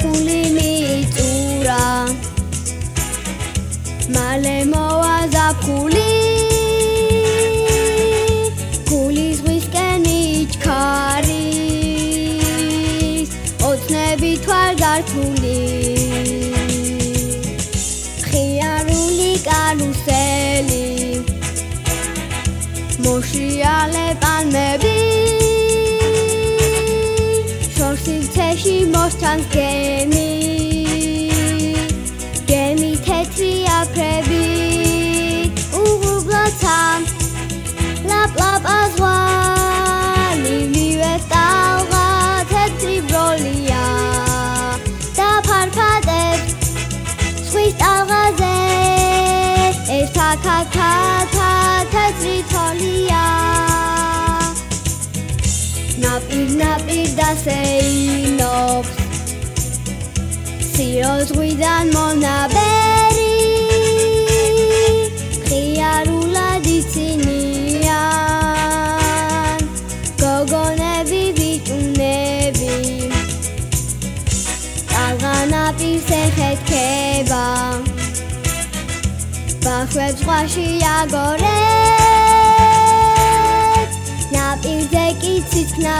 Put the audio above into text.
ფული მიწურა მალე მოვაზა ფული. ფულის ვისკენ იჩქარის ოცნები თვალ გართული ხიარული კარუსელი მოშიალე პალმები სიცეში მოსთან გემი. გემი თეთრი აფრები. უღუბლაცამ ლაპ ლაპ აზვალი მივესტალღა თეთრი ბროლია. და ფარფადებს სხვის ტალღაზე ერთა ქაქა თეთრი თოლია. ნაპირ ნაპირ დასეინობს სიროს ღვიდან მონაბერი ხიარულად იცინიან გოგონები ბიჭუნები ტალღანაპირს ეხეთქება ბახვებს ყვაში აგორებს ნაპირზე კი ციცნა